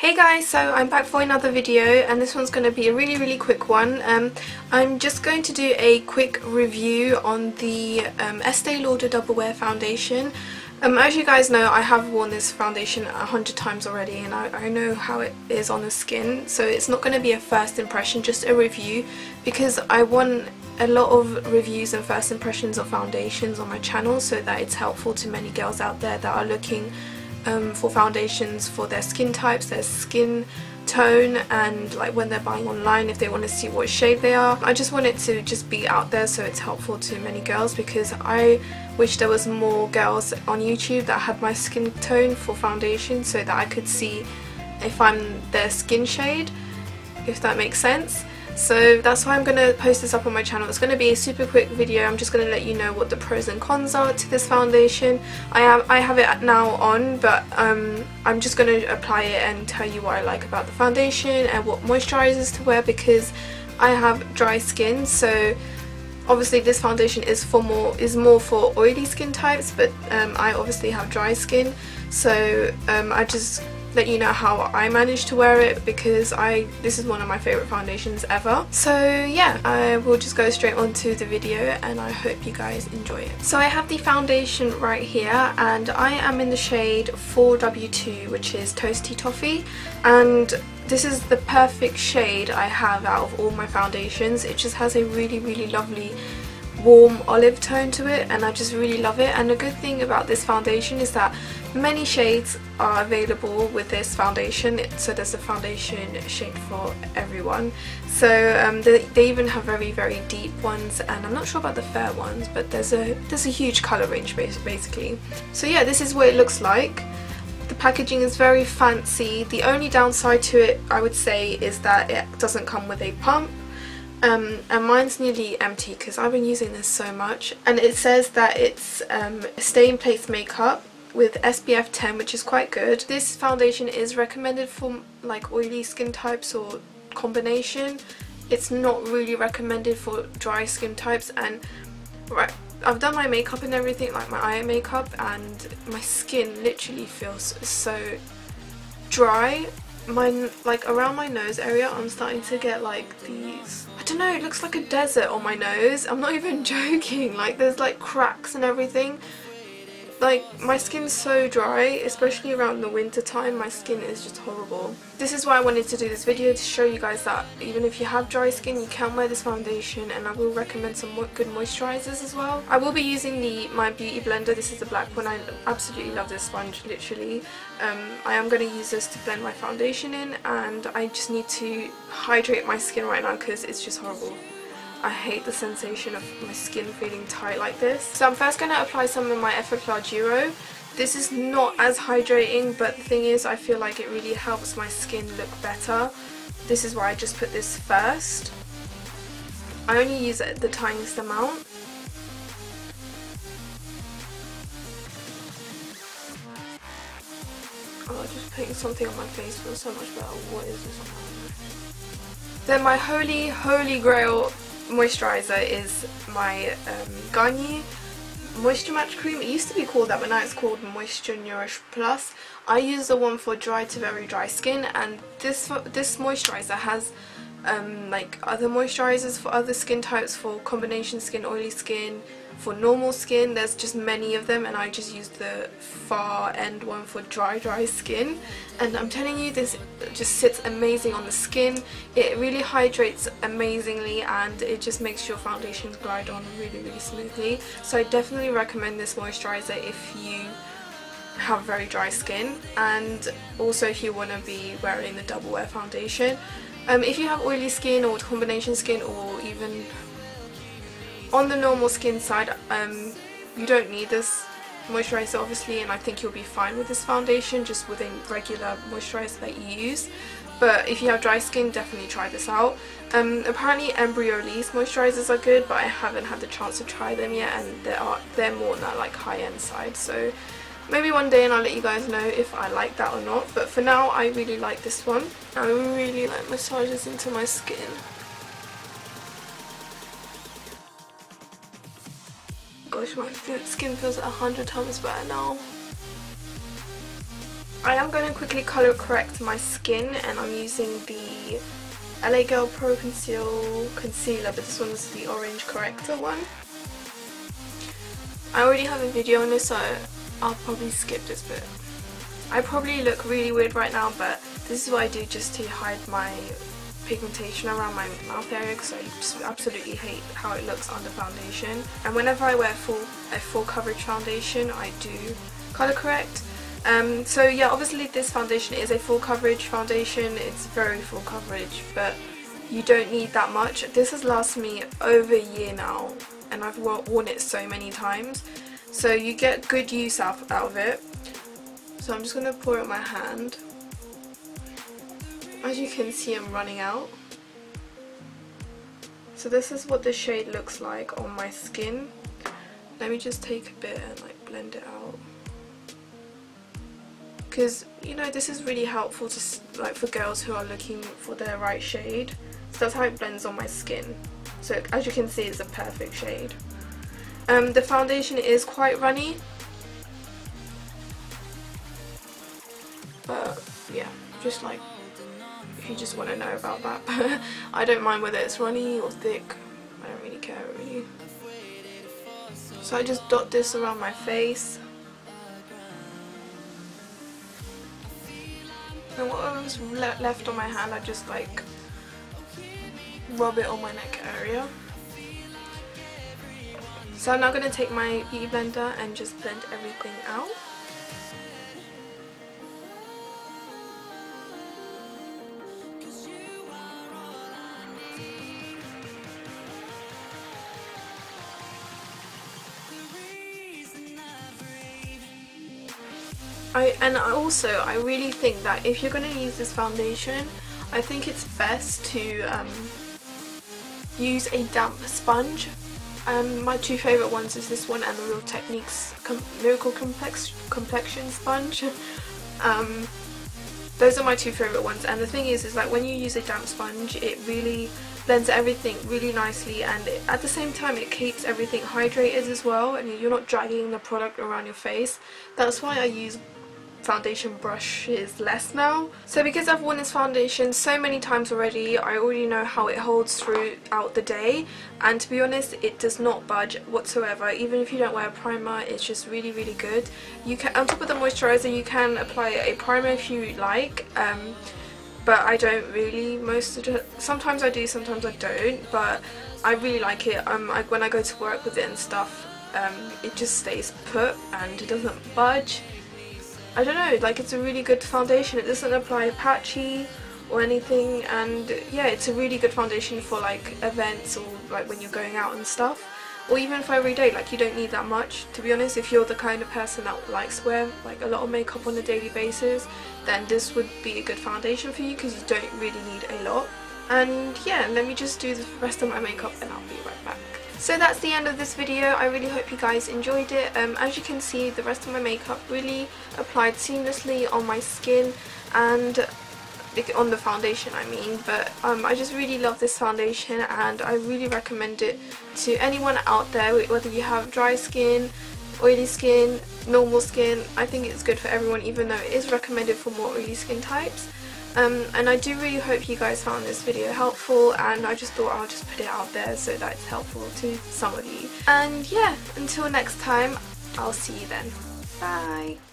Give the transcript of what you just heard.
Hey guys, so I'm back for another video and this one's going to be a really really quick one. Um, I'm just going to do a quick review on the um, Estee Lauder Double Wear Foundation. Um, as you guys know, I have worn this foundation a hundred times already and I, I know how it is on the skin, so it's not going to be a first impression, just a review because I want a lot of reviews and first impressions of foundations on my channel so that it's helpful to many girls out there that are looking um, for foundations for their skin types, their skin tone and like when they're buying online if they want to see what shade they are. I just want it to just be out there so it's helpful to many girls because I wish there was more girls on YouTube that had my skin tone for foundation so that I could see if I'm their skin shade if that makes sense. So that's why I'm going to post this up on my channel. It's going to be a super quick video. I'm just going to let you know what the pros and cons are to this foundation. I have, I have it now on but um, I'm just going to apply it and tell you what I like about the foundation and what moisturizers to wear because I have dry skin so obviously this foundation is for more is more for oily skin types but um, I obviously have dry skin so um, I just let you know how I managed to wear it because I this is one of my favourite foundations ever. So yeah, I will just go straight on to the video and I hope you guys enjoy it. So I have the foundation right here and I am in the shade 4W2 which is Toasty Toffee and this is the perfect shade I have out of all my foundations. It just has a really really lovely warm olive tone to it and I just really love it. And the good thing about this foundation is that many shades are available with this foundation so there's a foundation shade for everyone. So um, they, they, even have very very deep ones and I'm not sure about the fair ones but there's a there's a huge colour range basically. So yeah this is what it looks like. The packaging is very fancy. The only downside to it I would say is that it doesn't come with a pump um, and mine's nearly empty because I've been using this so much and it says that it's um, stay in place makeup with SPF 10 which is quite good. This foundation is recommended for like oily skin types or combination. It's not really recommended for dry skin types and right I've done my makeup and everything like my eye makeup and my skin literally feels so dry my like around my nose area I'm starting to get like these I don't know it looks like a desert on my nose. I'm not even joking. Like there's like cracks and everything like my skin's so dry especially around the winter time my skin is just horrible. This is why I wanted to do this video to show you guys that even if you have dry skin you can wear this foundation and I will recommend some good moisturizers as well. I will be using the my beauty blender. This is the black one. I absolutely love this sponge literally. Um, I am going to use this to blend my foundation in and I just need to hydrate my skin right now because it's just horrible I hate the sensation of my skin feeling tight like this. So I'm first going to apply some of my Effaclar Duo. This is not as hydrating but the thing is I feel like it really helps my skin look better. This is why I just put this first. I only use the tiniest amount. Oh, just putting something on my face feels so much better. What is this? Then my holy, holy grail moisturizer is my um, Garnier Moisture Match Cream. It used to be called that, but now it's called Moisture Nourish Plus. I use the one for dry to very dry skin, and this this moisturizer has um, like other moisturizers for other skin types, for combination skin, oily skin, for normal skin there's just many of them and I just used the far end one for dry dry skin. And I'm telling you this just sits amazing on the skin. It really hydrates amazingly and it just makes your foundation glide on really really smoothly. So I definitely recommend this moisturizer if you have very dry skin and also if you want to be wearing the double wear foundation um, if you have oily skin or combination skin or even on the normal skin side, um, you don't need this moisturizer obviously and I think you'll be fine with this foundation just with a regular moisturizer that you use. But if you have dry skin definitely try this out. Um, apparently Embryolisse moisturizers are good but I haven't had the chance to try them yet and they are they're more on that like high-end side so maybe one day and I'll let you guys know if I like that or not but for now I really like this one I really like massages into my skin gosh, my skin feels a hundred times better now. I am going to quickly colour correct my skin and I'm using the LA Girl Pro Conceal Concealer but this one's the orange corrector one. I already have a video on this so I'll probably skip this bit. I probably look really weird right now but this is what I do just to hide my pigmentation around my mouth area because I just absolutely hate how it looks under foundation. And whenever I wear full a full coverage foundation I do colour correct. Um, so yeah obviously this foundation is a full coverage foundation. It's very full coverage but you don't need that much. This has lasted me over a year now and I've worn it so many times so you get good use out, out of it so I'm just going to pour it my hand as you can see I'm running out. So this is what the shade looks like on my skin. Let me just take a bit and like blend it out. Because you know this is really helpful to like for girls who are looking for their right shade. So that's how it blends on my skin. So as you can see it's a perfect shade. Um, the foundation is quite runny. But yeah, just like if you just want to know about that. I don't mind whether it's runny or thick. I don't really care really. So I just dot this around my face. And what was le left on my hand, I just like rub it on my neck area. So I'm now going to take my beauty blender and just blend everything out. I and also I really think that if you're going to use this foundation I think it's best to um, use a damp sponge um, my two favourite ones is this one and the Real Techniques Com Miracle Complex Complexion Sponge. Um, those are my two favourite ones. And the thing is is like when you use a damp sponge it really blends everything really nicely and it, at the same time it keeps everything hydrated as well and you're not dragging the product around your face. That's why I use foundation brush is less now. So because I've worn this foundation so many times already, I already know how it holds throughout the day and to be honest it does not budge whatsoever. Even if you don't wear a primer it's just really really good. You can On top of the moisturiser you can apply a primer if you like. Um, but I don't really most of the sometimes I do sometimes I don't but I really like it um, I, when I go to work with it and stuff um, it just stays put and it doesn't budge I don't know, like it's a really good foundation. It doesn't apply patchy or anything and yeah, it's a really good foundation for like events or like when you're going out and stuff. Or even for every day, like you don't need that much. To be honest, if you're the kind of person that likes to wear like a lot of makeup on a daily basis, then this would be a good foundation for you because you don't really need a lot. And yeah, let me just do the rest of my makeup and I'll be right back. So that's the end of this video. I really hope you guys enjoyed it. Um, as you can see, the rest of my makeup really applied seamlessly on my skin and on the foundation I mean but um, I just really love this foundation and I really recommend it to anyone out there whether you have dry skin, oily skin, normal skin I think it's good for everyone even though it is recommended for more oily skin types um, and I do really hope you guys found this video helpful and I just thought I'll just put it out there so that it's helpful to some of you. And yeah, until next time, I'll see you then. Bye!